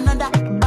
another.